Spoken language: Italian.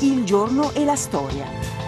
Il giorno e la storia.